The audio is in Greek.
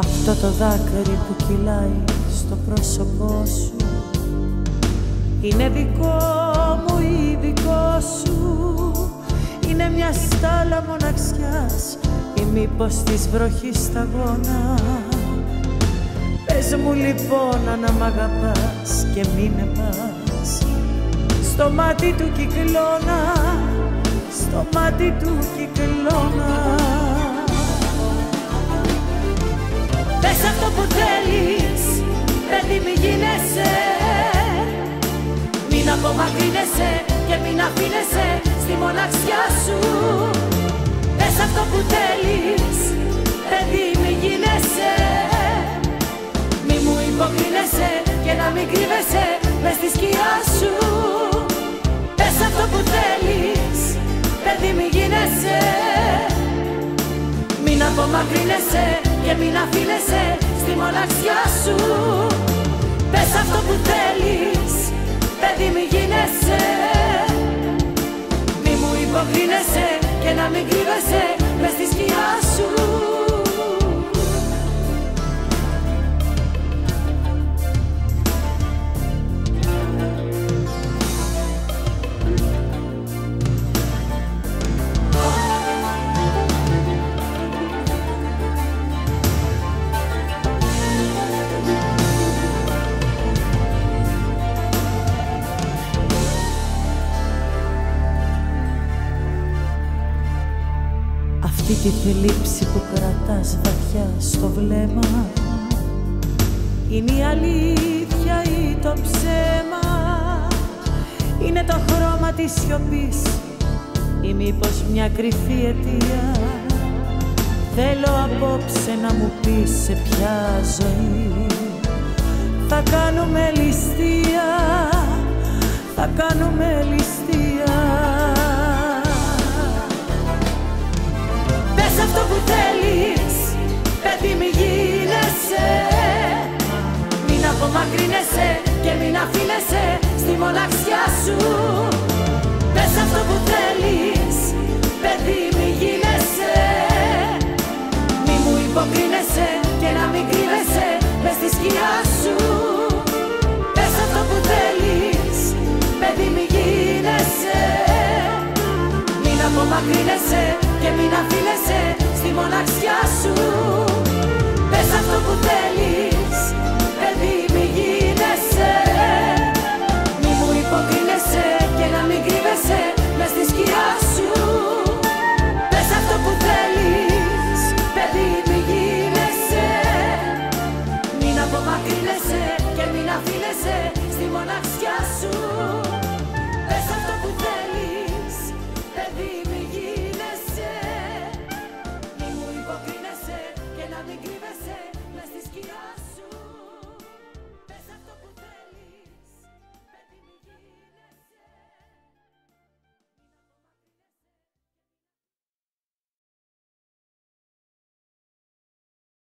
Αυτό το δάκρυ που κυλάει στο πρόσωπό σου. Είναι δικό μου ή δικό σου. Είναι μια στάλα μοναξιάς Ή μήπως της βροχής σταγόνα Πες μου λοιπόν να μ' αγαπάς και μην με πας. Στο μάτι του κυκλώνα Στο μάτι του κυκλώνα παιδί μη γίνεσαι. Μην απομακρύνεσαι και μην αφήνεσαι στη μοναξιά σου. Πες αυτό που θέλεις, παιδί μη γίνεσαι. Μη μου υποκρίνεσαι και να μην κρύβεσαι μες στη σκιά σου. Πες αυτό που θέλεις, παιδί μη γίνεσαι. Μην απομακρύνεσαι και μην αφήνεσαι στη μοναξιά σου Πες αυτό που θέλεις, παιδί μη γίνεσαι. Μη μου υποκρίνεσαι και να μην κρύβεσαι μες στη σκιά σου Αυτή τη θλίψη που κρατάς βαθιά στο βλέμμα. Είναι η αλήθεια ή το ψέμα; Είναι το χρώμα της σιωπής Ή μήπως μια κρυφή αιτία; Θέλω απόψε να μου πεις σε ποια ζωή Θα κάνουμε ληστεία. Θα κάνουμε ληστεία απομακρύνεσαι και μην αφήνεσαι στη μοναξιά σου. Πες αυτό που θέλεις Παιδί μη γίνεσαι. Μη μου υποκρίνεσαι και να μην κρύβεσαι μες στη σκιά σου. Πες αυτό που θέλεις Παιδί μη γίνεσαι. Μην απομακρύνεσαι και μην αφήνεσαι στη μοναξιά σου